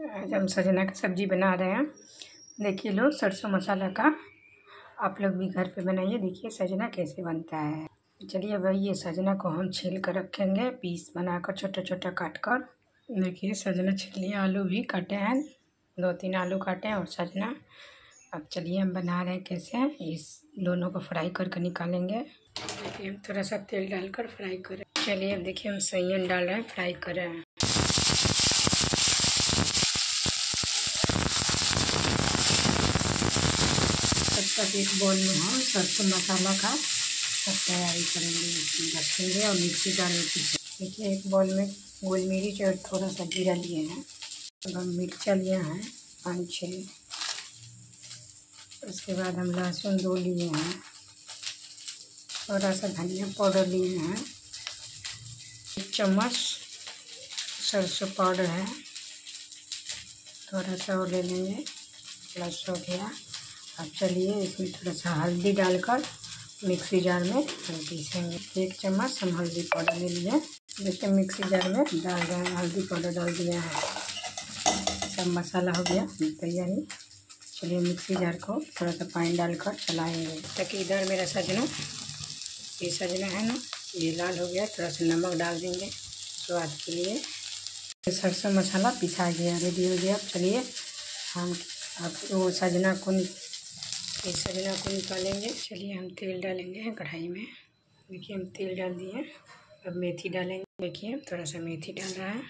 आज हम सजना का सब्ज़ी बना रहे हैं। देखिए लोग, सरसों मसाला का आप लोग भी घर पे बनाइए। देखिए सजना कैसे बनता है। चलिए भाई ये सजना को हम छील कर रखेंगे पीस बनाकर छोटा छोटा काट कर देखिए सजना छील लिए, आलू भी काटे हैं। दो तीन आलू काटे हैं और सजना। अब चलिए हम बना रहे हैं कैसे इस दोनों को फ्राई करके निकालेंगे। देखिए हम थोड़ा सा तेल डालकर फ्राई करें। चलिए अब देखिए हम सैन डाल रहे हैं, फ्राई कर। रहे हैं तब एक बॉल में हम सरसों मसाला का सब तैयारी करेंगे, रखेंगे और मिक्सी डालेंगे देखिए, एक बॉल में गोल मिर्च और थोड़ा सा जीरा लिए हैं। अब हम मिर्चा लिए हैं, पाँच छः। उसके बाद हम लहसुन दो लिए हैं। थोड़ा सा धनिया पाउडर लिए हैं। एक चम्मच सरसों पाउडर है। थोड़ा सा वो ले लेंगे प्लस हो गया। अब चलिए इसमें थोड़ा सा हल्दी डालकर मिक्सी जार में हम पीसेंगे। एक चम्मच हम हल्दी पाउडर ले लिए। देखिए मिक्सी जार में डाल रहे हैं, हल्दी पाउडर डाल दिया है। सब मसाला हो गया, तैयारी। चलिए मिक्सी जार को थोड़ा सा पानी डालकर चलाएँगे। ताकि इधर मेरा सजना, ये सजना है ना, ये लाल हो गया, थोड़ा सा नमक डाल देंगे स्वाद के लिए। सरसों मसाला पिसा गया रेडी हो गया। चलिए हम अब वो सजना को ये सजना को निकालेंगे। चलिए हम तेल डालेंगे कढ़ाई में। देखिए हम तेल डाल दिए अब मेथी डालेंगे। देखिए थोड़ा सा मेथी डाल रहा है।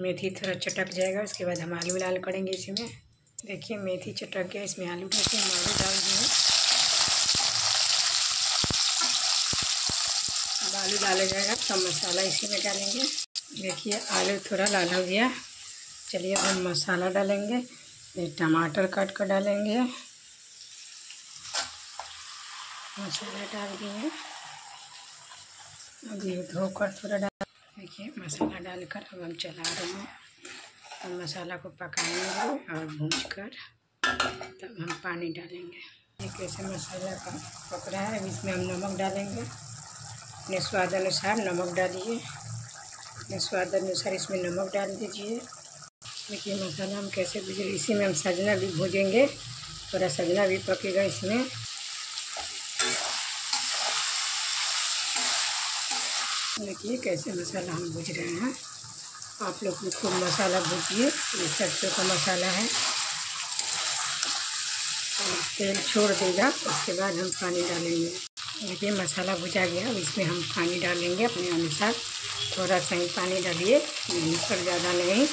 मेथी थोड़ा चटक जाएगा, उसके बाद हम आलू लाल करेंगे इसी में। देखिए मेथी चटक गया, इसमें आलू डालते हम आलू डाल दिए अब आलू डाला जाएगा, सब मसाला इसी में डालेंगे। देखिए आलू थोड़ा लाल हो गया। चलिए अब हम मसाला डालेंगे। टमाटर काट कर डालेंगे। मसाला डाल दिए अब ये धोकर थोड़ा डाल देखिए, मसाला डालकर अब हम चला रहे हैं। अब मसाला को पकाएँगे और भूज कर तब हम पानी डालेंगे। एक कैसे मसाला का पक रहा है, अब इसमें हम नमक डालेंगे। अपने स्वाद अनुसार नमक डालिए। अपने स्वाद अनुसार इसमें नमक डाल दीजिए। देखिए, मसाला हम कैसे भूजे इसी में हम सजना भी भूजेंगे। थोड़ा सजना भी पकेगा इसमें। देखिए कैसे मसाला हम भूज रहे हैं। आप लोग भी खूब मसाला भूजिए। ये सरसों का मसाला है। तेल छोड़ देगा, उसके बाद हम पानी डालेंगे। देखिए मसाला भुजा गया, इसमें हम पानी डालेंगे अपने अनुसार। थोड़ा सा ही पानी डालिए नहीं पर ज़्यादा नहीं।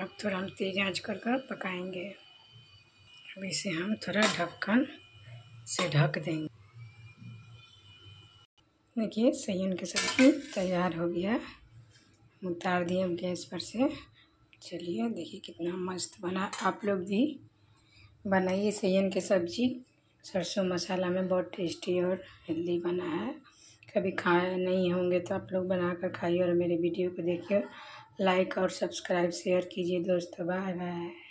अब थोड़ा हम तेज आँच कर कर पकाएँगे। अब इसे हम थोड़ा ढक्कन से ढक देंगे। देखिए सैन की सब्ज़ी तैयार हो गया। उतार दिए अब गैस पर से। चलिए, देखिए कितना मस्त बना आप लोग भी। बनाइए सैन की सब्ज़ी। सरसों मसाला में बहुत टेस्टी और हेल्दी बना है। कभी खाए नहीं होंगे तो आप लोग बना कर खाइए और मेरे वीडियो को देखिए। लाइक और सब्सक्राइब शेयर कीजिए दोस्तों। Bye bye.